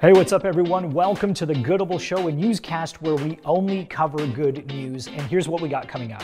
Hey, what's up, everyone? Welcome to the Goodable Show, and newscast where we only cover good news. And here's what we got coming up.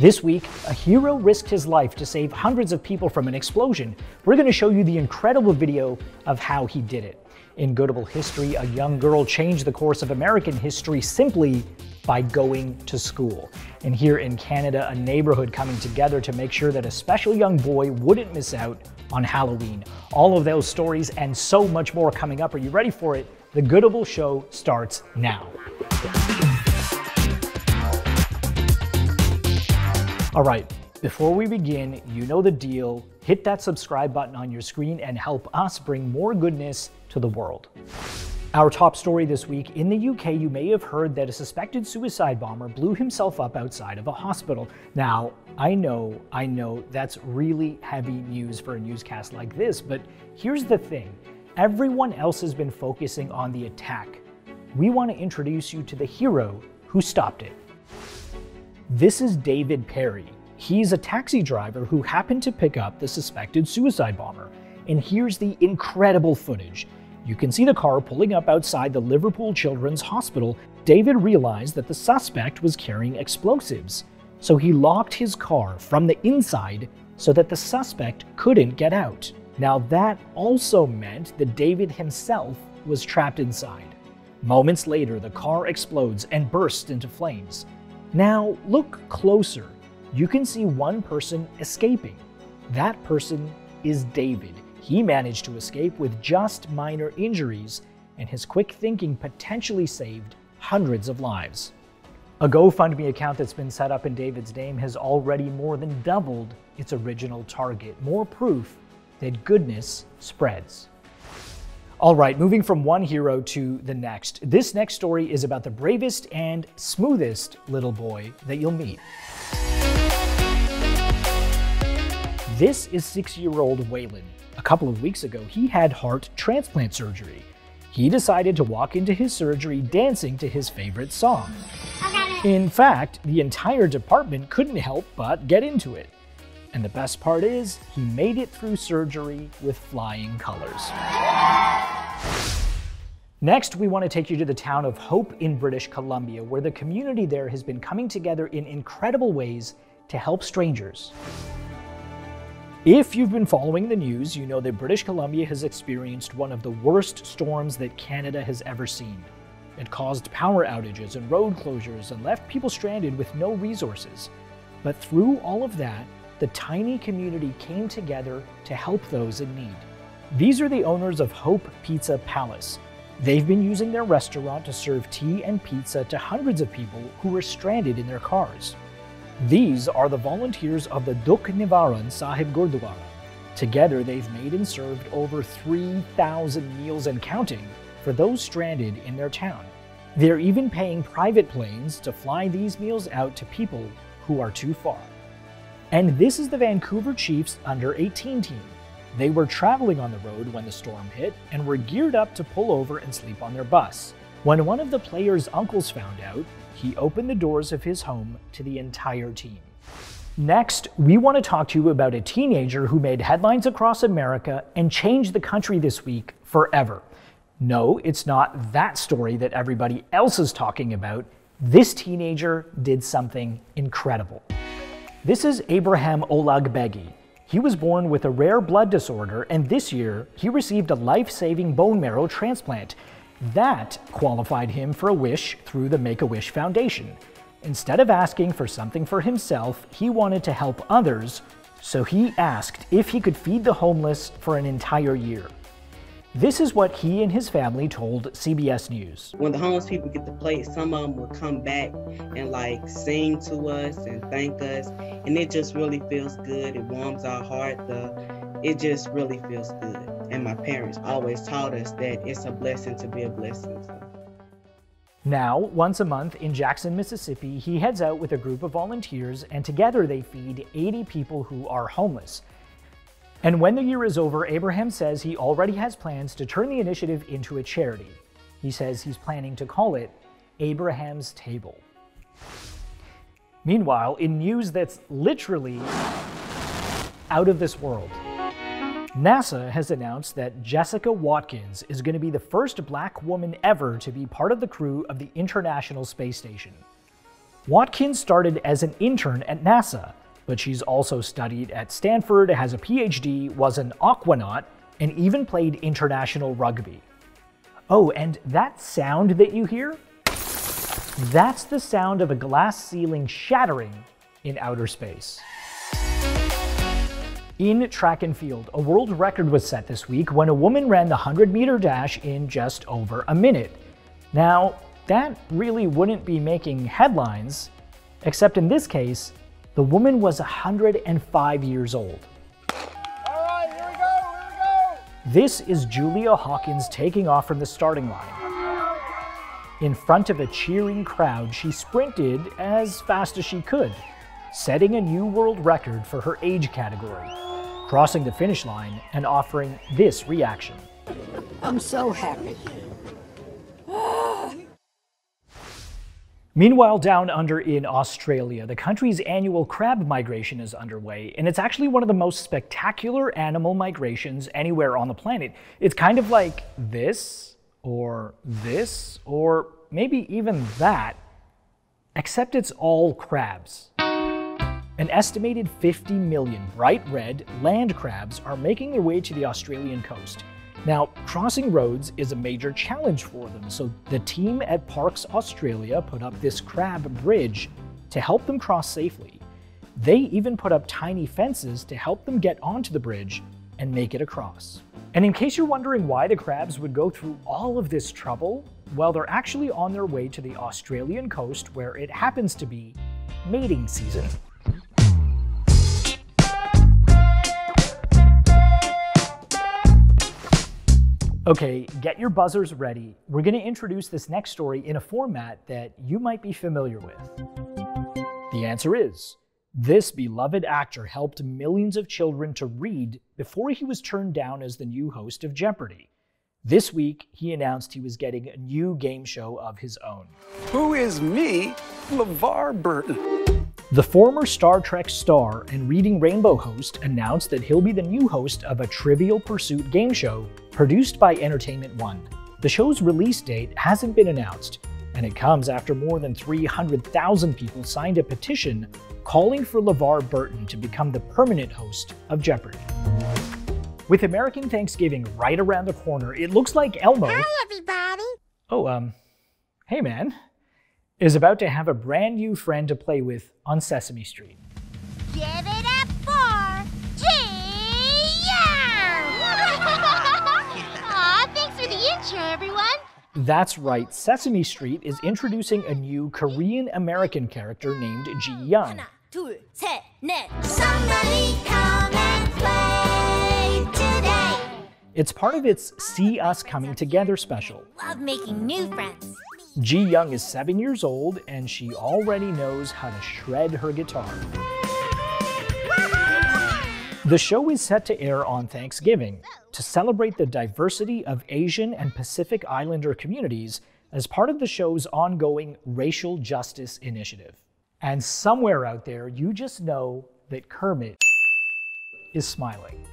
This week, a hero risked his life to save hundreds of people from an explosion. We're going to show you the incredible video of how he did it. In Goodable history, a young girl changed the course of American history simply by going to school. And here in Canada, a neighborhood coming together to make sure that a special young boy wouldn't miss out on Halloween. All of those stories and so much more coming up. Are you ready for it? The Goodable Show starts now. All right, before we begin, you know the deal. Hit that subscribe button on your screen and help us bring more goodness to the world. Our top story this week in the UK, you may have heard that a suspected suicide bomber blew himself up outside of a hospital. Now, I know, I know that's really heavy news for a newscast like this, but here's the thing everyone else has been focusing on the attack. We want to introduce you to the hero who stopped it. This is David Perry. He's a taxi driver who happened to pick up the suspected suicide bomber. And here's the incredible footage. You can see the car pulling up outside the Liverpool Children's Hospital. David realized that the suspect was carrying explosives, so he locked his car from the inside so that the suspect couldn't get out. Now, that also meant that David himself was trapped inside. Moments later, the car explodes and bursts into flames. Now, look closer. You can see one person escaping. That person is David. He managed to escape with just minor injuries, and his quick thinking potentially saved hundreds of lives. A GoFundMe account that's been set up in David's name has already more than doubled its original target. More proof that goodness spreads. All right, moving from one hero to the next. This next story is about the bravest and smoothest little boy that you'll meet. This is six year old Waylon. A couple of weeks ago, he had heart transplant surgery. He decided to walk into his surgery dancing to his favorite song. In fact, the entire department couldn't help but get into it. And the best part is, he made it through surgery with flying colors. Next, we want to take you to the town of Hope in British Columbia, where the community there has been coming together in incredible ways to help strangers. If you've been following the news, you know that British Columbia has experienced one of the worst storms that Canada has ever seen. It caused power outages and road closures and left people stranded with no resources. But through all of that, the tiny community came together to help those in need. These are the owners of Hope Pizza Palace. They've been using their restaurant to serve tea and pizza to hundreds of people who were stranded in their cars. These are the volunteers of the Dukh Nivaran Sahib Gurdwara. Together, they've made and served over 3,000 meals and counting for those stranded in their town. They're even paying private planes to fly these meals out to people who are too far. And this is the Vancouver Chiefs under 18 team. They were traveling on the road when the storm hit and were geared up to pull over and sleep on their bus. When one of the players' uncles found out, he opened the doors of his home to the entire team. Next, we want to talk to you about a teenager who made headlines across America and changed the country this week forever. No, it's not that story that everybody else is talking about. This teenager did something incredible. This is Abraham Olagbegi. He was born with a rare blood disorder, and this year he received a life saving bone marrow transplant. That qualified him for a wish through the Make a Wish Foundation. Instead of asking for something for himself, he wanted to help others, so he asked if he could feed the homeless for an entire year. This is what he and his family told CBS News. When the homeless people get to play, some of them will come back and like sing to us and thank us, and it just really feels good. It warms our heart. The, it just really feels good and my parents always taught us that it's a blessing to be a blessing. Now, once a month in Jackson, Mississippi, he heads out with a group of volunteers and together they feed 80 people who are homeless. And when the year is over, Abraham says he already has plans to turn the initiative into a charity. He says he's planning to call it Abraham's Table. Meanwhile, in news that's literally out of this world, NASA has announced that Jessica Watkins is going to be the first black woman ever to be part of the crew of the International Space Station. Watkins started as an intern at NASA, but she's also studied at Stanford, has a PhD, was an aquanaut, and even played international rugby. Oh, and that sound that you hear? That's the sound of a glass ceiling shattering in outer space. In track and field, a world record was set this week when a woman ran the 100 meter dash in just over a minute. Now, that really wouldn't be making headlines, except in this case, the woman was 105 years old. All right, here we go, here we go. This is Julia Hawkins taking off from the starting line. In front of a cheering crowd, she sprinted as fast as she could, setting a new world record for her age category, crossing the finish line and offering this reaction. I'm so happy. Meanwhile, down under in Australia, the country's annual crab migration is underway, and it's actually one of the most spectacular animal migrations anywhere on the planet. It's kind of like this, or this, or maybe even that, except it's all crabs. An estimated 50 million bright red land crabs are making their way to the Australian coast. Now, crossing roads is a major challenge for them, so the team at Parks Australia put up this crab bridge to help them cross safely. They even put up tiny fences to help them get onto the bridge and make it across. And in case you're wondering why the crabs would go through all of this trouble, well, they're actually on their way to the Australian coast where it happens to be mating season. Okay, get your buzzers ready. We're going to introduce this next story in a format that you might be familiar with. The answer is this beloved actor helped millions of children to read before he was turned down as the new host of Jeopardy! This week, he announced he was getting a new game show of his own. Who is me, LeVar Burton? The former Star Trek star and Reading Rainbow host announced that he'll be the new host of a Trivial Pursuit game show produced by Entertainment One. The show's release date hasn't been announced, and it comes after more than 300,000 people signed a petition calling for LeVar Burton to become the permanent host of Jeopardy! With American Thanksgiving right around the corner, it looks like Elmo. Hi, everybody. Oh, um, hey man, is about to have a brand new friend to play with on Sesame Street. Give it up for Ji Aw, thanks for the intro, everyone. That's right, Sesame Street is introducing a new Korean American character named Ji Young. 하나, 둘, 셋, 넷. Somebody come and play today. It's part of its See Us Coming Together special. Love making new friends. Ji Young is seven years old and she already knows how to shred her guitar. The show is set to air on Thanksgiving to celebrate the diversity of Asian and Pacific Islander communities as part of the show's ongoing racial justice initiative. And somewhere out there, you just know that Kermit is smiling.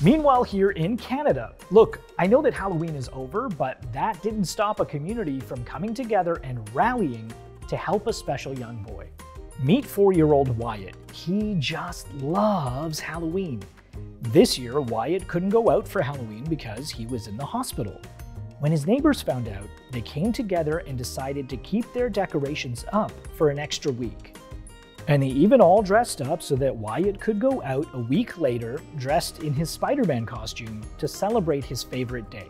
Meanwhile, here in Canada, look, I know that Halloween is over, but that didn't stop a community from coming together and rallying to help a special young boy. Meet four year old Wyatt. He just loves Halloween. This year, Wyatt couldn't go out for Halloween because he was in the hospital. When his neighbors found out, they came together and decided to keep their decorations up for an extra week. And they even all dressed up so that Wyatt could go out a week later dressed in his Spider Man costume to celebrate his favorite day.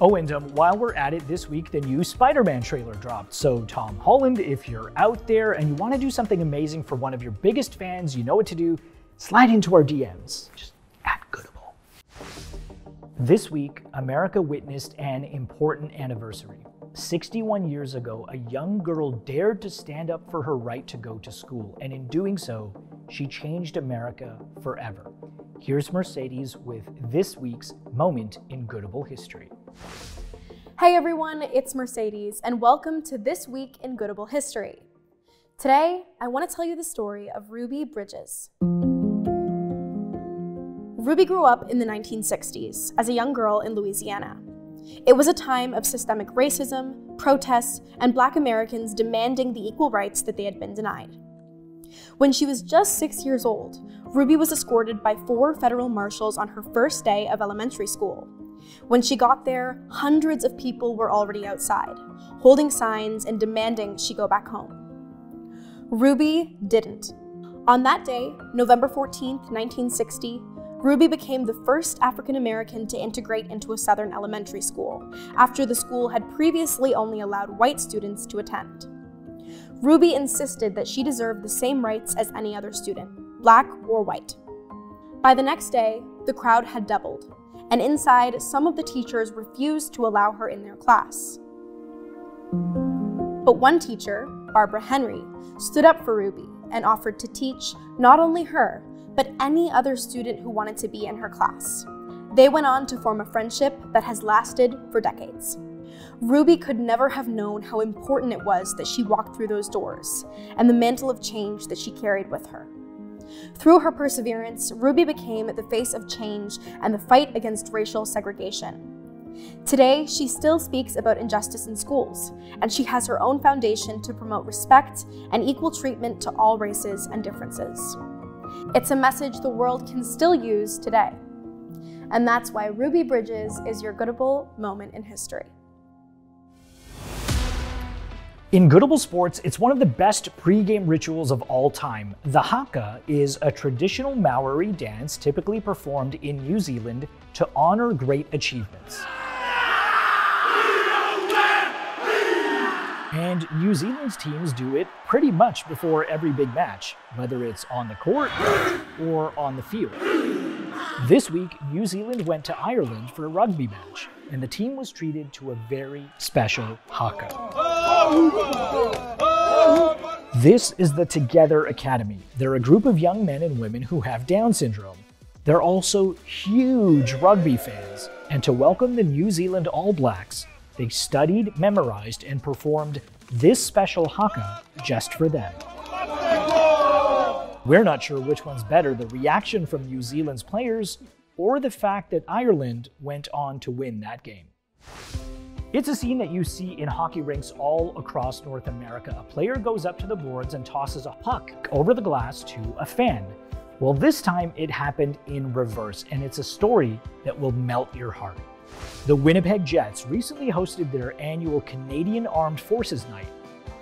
Oh, and um, while we're at it this week, the new Spider Man trailer dropped. So, Tom Holland, if you're out there and you want to do something amazing for one of your biggest fans, you know what to do. Slide into our DMs. Just at Goodable. This week, America witnessed an important anniversary. 61 years ago, a young girl dared to stand up for her right to go to school, and in doing so, she changed America forever. Here's Mercedes with this week's Moment in Goodable History. Hey everyone, it's Mercedes, and welcome to This Week in Goodable History. Today, I want to tell you the story of Ruby Bridges. Ruby grew up in the 1960s as a young girl in Louisiana. It was a time of systemic racism, protests, and black Americans demanding the equal rights that they had been denied. When she was just six years old, Ruby was escorted by four federal marshals on her first day of elementary school. When she got there, hundreds of people were already outside, holding signs and demanding she go back home. Ruby didn't. On that day, November 14, 1960, Ruby became the first African American to integrate into a Southern elementary school, after the school had previously only allowed white students to attend. Ruby insisted that she deserved the same rights as any other student, black or white. By the next day, the crowd had doubled, and inside, some of the teachers refused to allow her in their class. But one teacher, Barbara Henry, stood up for Ruby and offered to teach not only her, but any other student who wanted to be in her class. They went on to form a friendship that has lasted for decades. Ruby could never have known how important it was that she walked through those doors and the mantle of change that she carried with her. Through her perseverance, Ruby became the face of change and the fight against racial segregation. Today, she still speaks about injustice in schools, and she has her own foundation to promote respect and equal treatment to all races and differences. It's a message the world can still use today. And that's why Ruby Bridges is your Goodable moment in history. In Goodable sports, it's one of the best pre-game rituals of all time. The haka is a traditional Maori dance typically performed in New Zealand to honor great achievements. And New Zealand's teams do it pretty much before every big match, whether it's on the court or on the field. This week, New Zealand went to Ireland for a rugby match, and the team was treated to a very special haka. This is the Together Academy. They're a group of young men and women who have Down syndrome. They're also huge rugby fans, and to welcome the New Zealand All Blacks, they studied, memorized, and performed this special haka just for them. We're not sure which one's better the reaction from New Zealand's players or the fact that Ireland went on to win that game. It's a scene that you see in hockey rinks all across North America. A player goes up to the boards and tosses a puck over the glass to a fan. Well, this time it happened in reverse, and it's a story that will melt your heart. The Winnipeg Jets recently hosted their annual Canadian Armed Forces Night.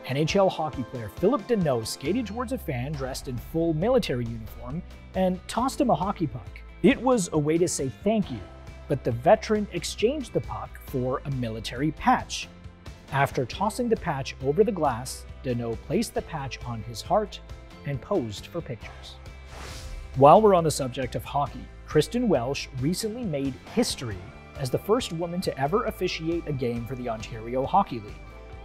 NHL hockey player Phillip Danault skated towards a fan dressed in full military uniform and tossed him a hockey puck. It was a way to say thank you, but the veteran exchanged the puck for a military patch. After tossing the patch over the glass, Danault placed the patch on his heart and posed for pictures. While we're on the subject of hockey, Kirsten Welsh recently made history as the first woman to ever officiate a game for the Ontario Hockey League.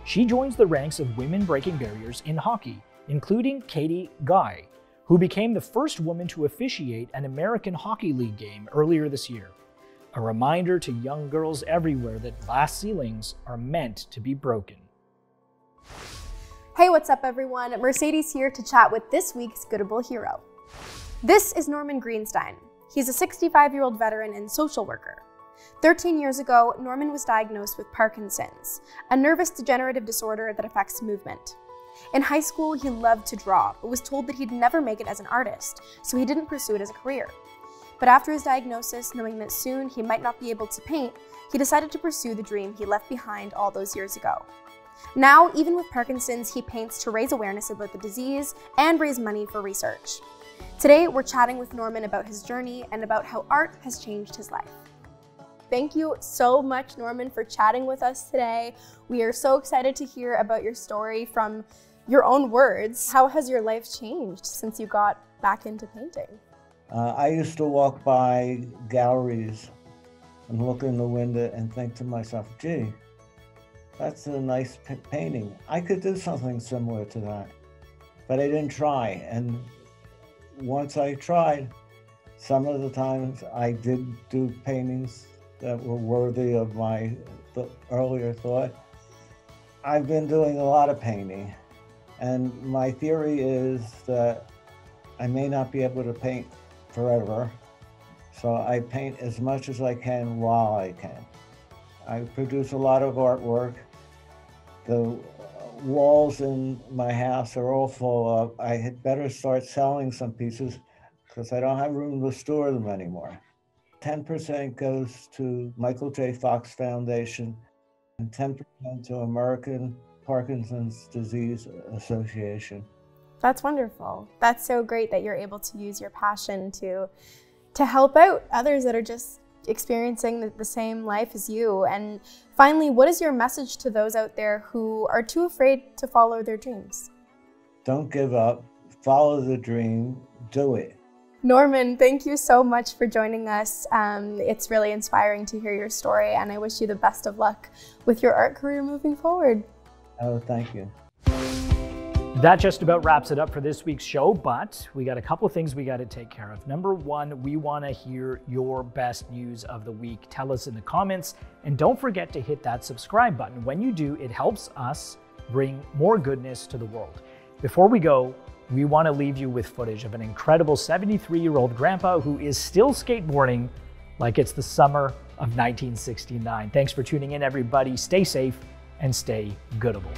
She joins the ranks of women breaking barriers in hockey, including Katie Guay, who became the first woman to officiate an American Hockey League game earlier this year. A reminder to young girls everywhere that glass ceilings are meant to be broken. Hey, what's up, everyone? Mercedes here to chat with this week's Goodable hero. This is Norman Greenstein. He's a 65 year old veteran and social worker. 13 years ago, Norman was diagnosed with Parkinson's, a nervous degenerative disorder that affects movement. In high school, he loved to draw, but was told that he'd never make it as an artist, so he didn't pursue it as a career. But after his diagnosis, knowing that soon he might not be able to paint, he decided to pursue the dream he left behind all those years ago. Now, even with Parkinson's, he paints to raise awareness about the disease and raise money for research. Today, we're chatting with Norman about his journey and about how art has changed his life. Thank you so much, Norman, for chatting with us today. We are so excited to hear about your story from your own words. How has your life changed since you got back into painting? Uh, I used to walk by galleries and look in the window and think to myself, gee, that's a nice painting. I could do something similar to that. But I didn't try. And once I tried, some of the times I did do paintings that were worthy of my th- earlier thought. I've been doing a lot of painting, and my theory is that I may not be able to paint forever. So I paint as much as I can while I can. I produce a lot of artwork. The walls in my house are all full of. I had better start selling some pieces because I don't have room to store them anymore. 10% goes to Michael J. Fox Foundation and 10% to American Parkinson's Disease Association. That's wonderful. That's so great that you're able to use your passion to to help out others that are just experiencing the, the, same life as you. And finally, what is your message to those out there who are too afraid to follow their dreams? Don't give up. Follow the dream. Do it. Norman, thank you so much for joining us. Um, it's really inspiring to hear your story, and I wish you the best of luck with your art career moving forward. Oh, thank you. That just about wraps it up for this week's show, but we got a couple of things we got to take care of. Number one, we want to hear your best news of the week. Tell us in the comments, and don't forget to hit that subscribe button. When you do, it helps us bring more goodness to the world. Before we go, we want to leave you with footage of an incredible 73 year old grandpa who is still skateboarding like it's the summer of 1969. Thanks for tuning in, everybody. Stay safe and stay goodable.